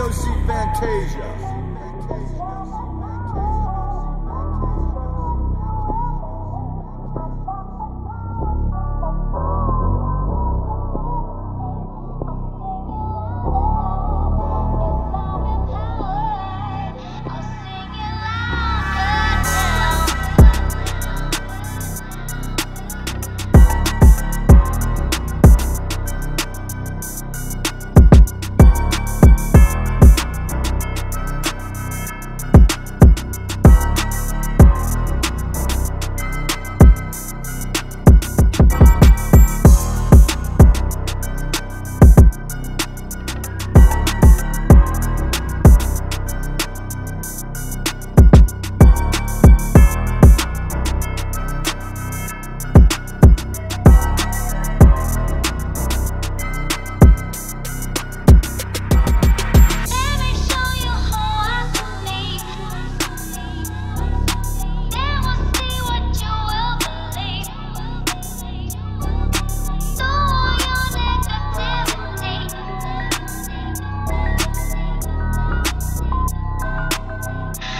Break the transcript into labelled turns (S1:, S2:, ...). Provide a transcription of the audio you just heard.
S1: go see Fantasia.